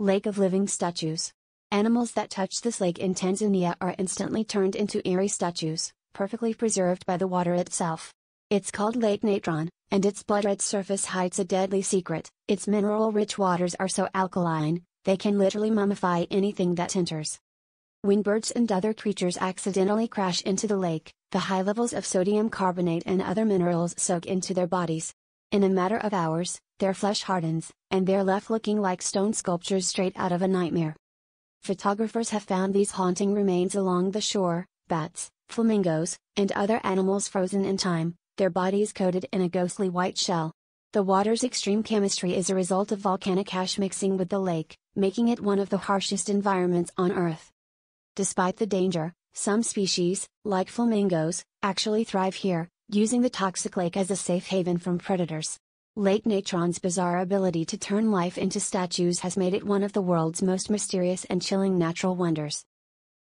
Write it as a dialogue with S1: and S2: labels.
S1: Lake of Living Statues. Animals that touch this lake in Tanzania are instantly turned into eerie statues, perfectly preserved by the water itself. It's called Lake Natron, and its blood red surface hides a deadly secret. Its mineral rich waters are so alkaline, they can literally mummify anything that enters. When birds and other creatures accidentally crash into the lake, the high levels of sodium carbonate and other minerals soak into their bodies. In a matter of hours, their flesh hardens, and they're left looking like stone sculptures straight out of a nightmare. Photographers have found these haunting remains along the shore bats, flamingos, and other animals frozen in time, their bodies coated in a ghostly white shell. The water's extreme chemistry is a result of volcanic ash mixing with the lake, making it one of the harshest environments on Earth. Despite the danger, some species, like flamingos, actually thrive here, using the toxic lake as a safe haven from predators. Lake Natron's bizarre ability to turn life into statues has made it one of the world's most mysterious and chilling natural wonders.